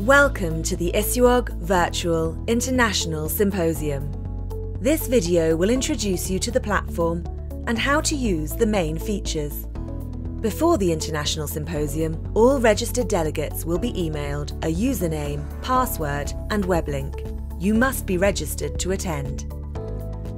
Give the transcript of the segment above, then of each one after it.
Welcome to the ISUOG Virtual International Symposium. This video will introduce you to the platform and how to use the main features. Before the International Symposium, all registered delegates will be emailed a username, password and web link. You must be registered to attend.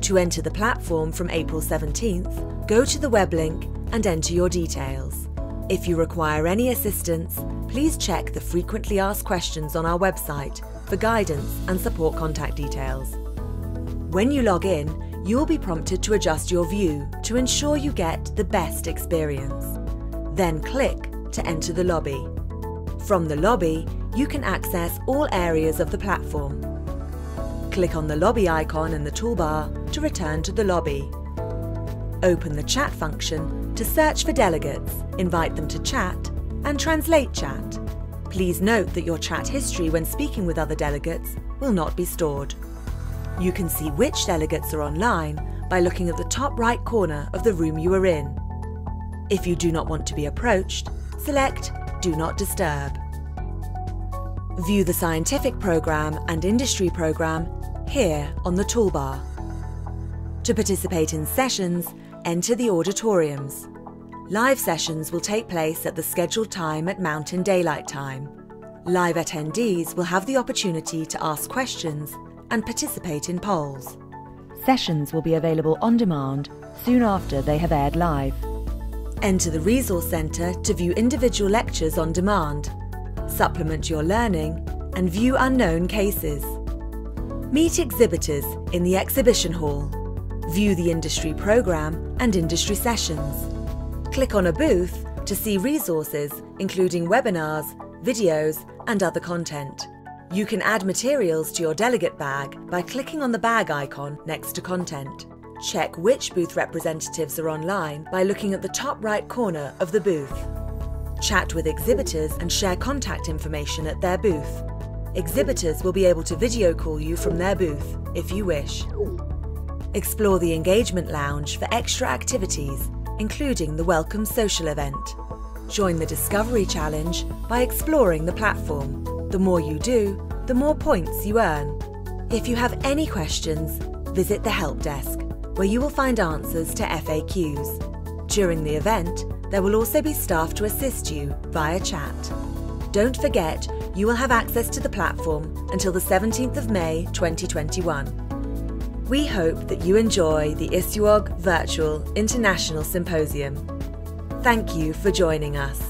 To enter the platform from April 17th, go to the web link and enter your details. If you require any assistance, please check the frequently asked questions on our website for guidance and support contact details. When you log in, you will be prompted to adjust your view to ensure you get the best experience. Then click to enter the lobby. From the lobby, you can access all areas of the platform. Click on the lobby icon in the toolbar to return to the lobby. Open the chat function to search for delegates, invite them to chat and translate chat. Please note that your chat history when speaking with other delegates will not be stored. You can see which delegates are online by looking at the top right corner of the room you are in. If you do not want to be approached, select Do Not Disturb. View the scientific programme and industry programme here on the toolbar. To participate in sessions, enter the auditoriums. Live sessions will take place at the scheduled time at Mountain Daylight Time. Live attendees will have the opportunity to ask questions and participate in polls. Sessions will be available on demand soon after they have aired live. Enter the Resource Centre to view individual lectures on demand, supplement your learning, and view unknown cases. Meet exhibitors in the exhibition hall. View the industry programme and industry sessions Click on a booth to see resources, including webinars, videos, and other content. You can add materials to your delegate bag by clicking on the bag icon next to content. Check which booth representatives are online by looking at the top right corner of the booth. Chat with exhibitors and share contact information at their booth. Exhibitors will be able to video call you from their booth if you wish. Explore the Engagement Lounge for extra activities including the Welcome Social event. Join the Discovery Challenge by exploring the platform. The more you do, the more points you earn. If you have any questions, visit the Help Desk, where you will find answers to FAQs. During the event, there will also be staff to assist you via chat. Don't forget, you will have access to the platform until the 17th of May 2021. We hope that you enjoy the ISUOG Virtual International Symposium. Thank you for joining us.